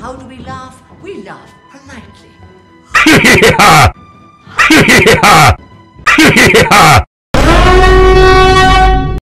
How do we laugh? We laugh politely.